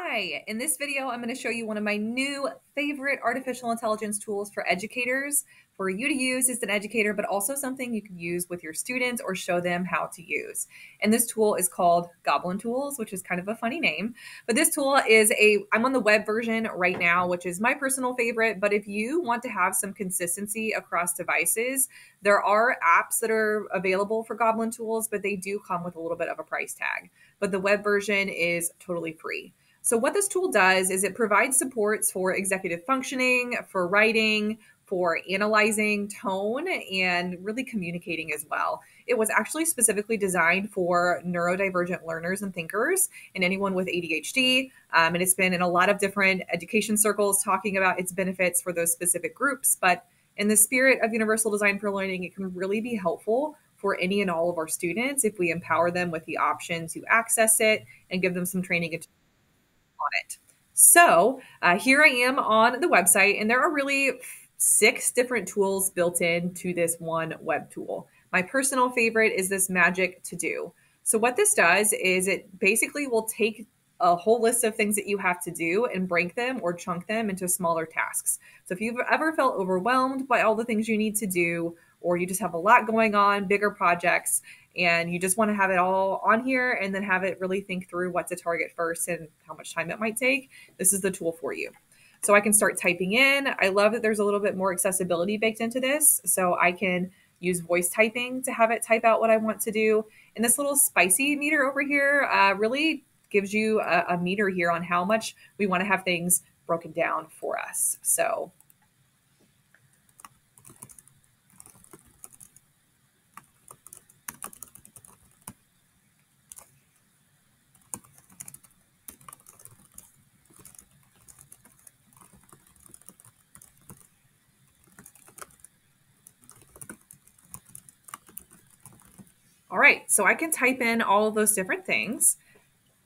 Hi, in this video, I'm going to show you one of my new favorite artificial intelligence tools for educators for you to use as an educator, but also something you can use with your students or show them how to use. And this tool is called Goblin Tools, which is kind of a funny name. But this tool is a, I'm on the web version right now, which is my personal favorite. But if you want to have some consistency across devices, there are apps that are available for Goblin Tools, but they do come with a little bit of a price tag. But the web version is totally free. So, what this tool does is it provides supports for executive functioning, for writing, for analyzing tone and really communicating as well. It was actually specifically designed for neurodivergent learners and thinkers and anyone with ADHD. Um, and it's been in a lot of different education circles talking about its benefits for those specific groups. But in the spirit of universal design for learning, it can really be helpful for any and all of our students if we empower them with the option to access it and give them some training on it. So uh, here I am on the website, and there are really six different tools built into this one web tool. My personal favorite is this Magic To Do. So, what this does is it basically will take a whole list of things that you have to do and break them or chunk them into smaller tasks. So, if you've ever felt overwhelmed by all the things you need to do, or you just have a lot going on, bigger projects, and you just want to have it all on here and then have it really think through what to target first and how much time it might take, this is the tool for you. So I can start typing in. I love that there's a little bit more accessibility baked into this. So I can use voice typing to have it type out what I want to do. And this little spicy meter over here uh, really gives you a, a meter here on how much we want to have things broken down for us. So All right, so I can type in all of those different things.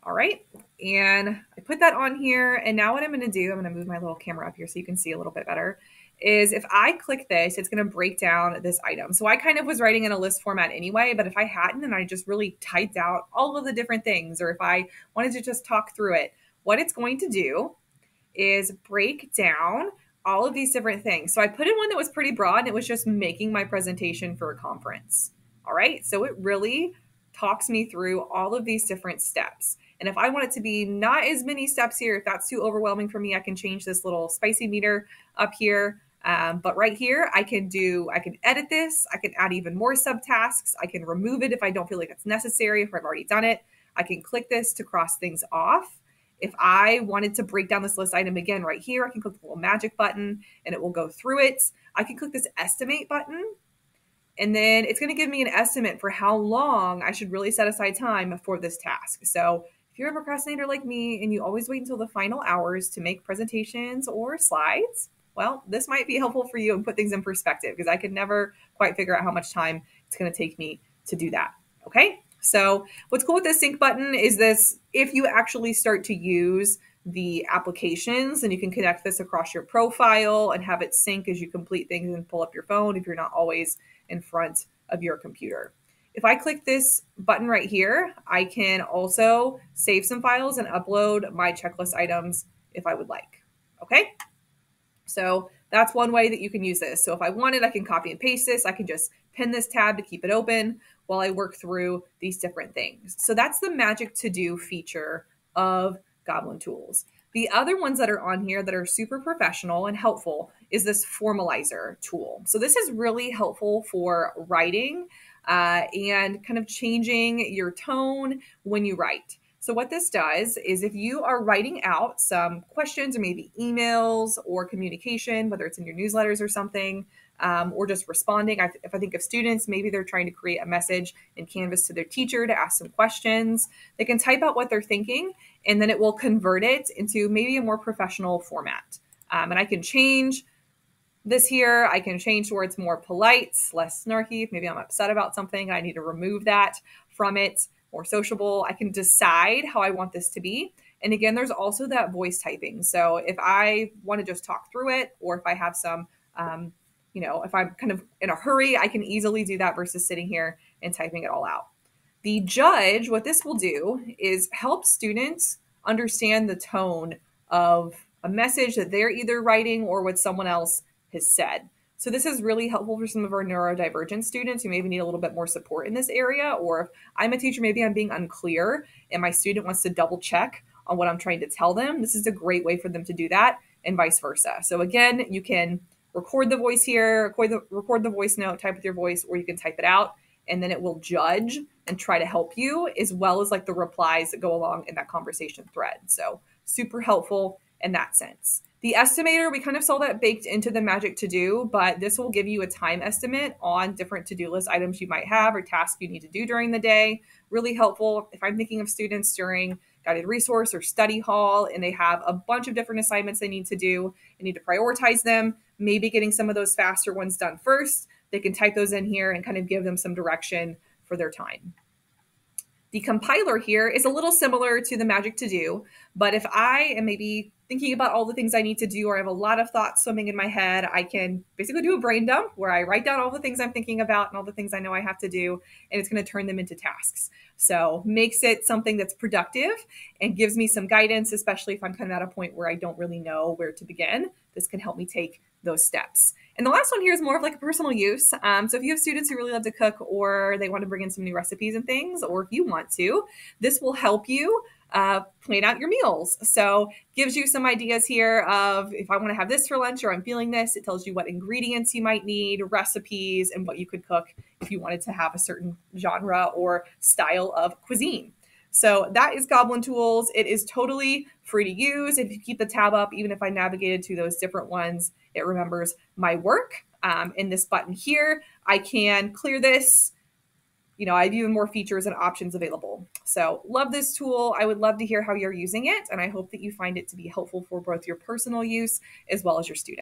All right, and I put that on here. And now what I'm gonna do, I'm gonna move my little camera up here so you can see a little bit better, is if I click this, it's gonna break down this item. So I kind of was writing in a list format anyway, but if I hadn't and I just really typed out all of the different things, or if I wanted to just talk through it, what it's going to do is break down all of these different things. So I put in one that was pretty broad and it was just making my presentation for a conference. All right. So it really talks me through all of these different steps. And if I want it to be not as many steps here, if that's too overwhelming for me, I can change this little spicy meter up here. Um, but right here, I can do, I can edit this. I can add even more subtasks. I can remove it if I don't feel like it's necessary, if I've already done it. I can click this to cross things off. If I wanted to break down this list item again right here, I can click the little magic button and it will go through it. I can click this estimate button and then it's going to give me an estimate for how long I should really set aside time for this task. So if you're a procrastinator like me and you always wait until the final hours to make presentations or slides, well, this might be helpful for you and put things in perspective because I could never quite figure out how much time it's going to take me to do that. Okay. So what's cool with this sync button is this, if you actually start to use the applications and you can connect this across your profile and have it sync as you complete things and pull up your phone if you're not always in front of your computer. If I click this button right here, I can also save some files and upload my checklist items if I would like. Okay. So that's one way that you can use this. So if I wanted, I can copy and paste this. I can just pin this tab to keep it open while I work through these different things. So that's the magic to do feature of Goblin Tools. The other ones that are on here that are super professional and helpful is this formalizer tool. So this is really helpful for writing uh, and kind of changing your tone when you write. So what this does is if you are writing out some questions or maybe emails or communication, whether it's in your newsletters or something, um, or just responding. I, if I think of students, maybe they're trying to create a message in Canvas to their teacher to ask some questions. They can type out what they're thinking, and then it will convert it into maybe a more professional format. Um, and I can change this here. I can change to where it's more polite, less snarky. If maybe I'm upset about something, I need to remove that from it. More sociable. I can decide how I want this to be. And again, there's also that voice typing. So if I want to just talk through it, or if I have some um, you know, if I'm kind of in a hurry, I can easily do that versus sitting here and typing it all out. The judge, what this will do is help students understand the tone of a message that they're either writing or what someone else has said. So this is really helpful for some of our neurodivergent students who maybe need a little bit more support in this area. Or if I'm a teacher, maybe I'm being unclear and my student wants to double check on what I'm trying to tell them. This is a great way for them to do that and vice versa. So again, you can record the voice here, record the, record the voice note, type with your voice, or you can type it out and then it will judge and try to help you as well as like the replies that go along in that conversation thread. So super helpful in that sense. The estimator, we kind of saw that baked into the Magic To Do, but this will give you a time estimate on different to do list items you might have or tasks you need to do during the day. Really helpful if I'm thinking of students during guided resource or study hall and they have a bunch of different assignments they need to do and need to prioritize them, maybe getting some of those faster ones done first. They can type those in here and kind of give them some direction for their time. The compiler here is a little similar to the Magic To Do, but if I am maybe thinking about all the things I need to do or I have a lot of thoughts swimming in my head, I can basically do a brain dump where I write down all the things I'm thinking about and all the things I know I have to do, and it's going to turn them into tasks. So makes it something that's productive and gives me some guidance, especially if I'm kind of at a point where I don't really know where to begin. This can help me take those steps. And the last one here is more of like a personal use. Um, so if you have students who really love to cook or they want to bring in some new recipes and things, or if you want to, this will help you uh, plan out your meals. So gives you some ideas here of if I want to have this for lunch or I'm feeling this, it tells you what ingredients you might need, recipes, and what you could cook if you wanted to have a certain genre or style of cuisine. So that is Goblin Tools. It is totally free to use. If you keep the tab up, even if I navigated to those different ones, it remembers my work. Um, in this button here, I can clear this. You know, I have even more features and options available. So love this tool. I would love to hear how you're using it. And I hope that you find it to be helpful for both your personal use as well as your students.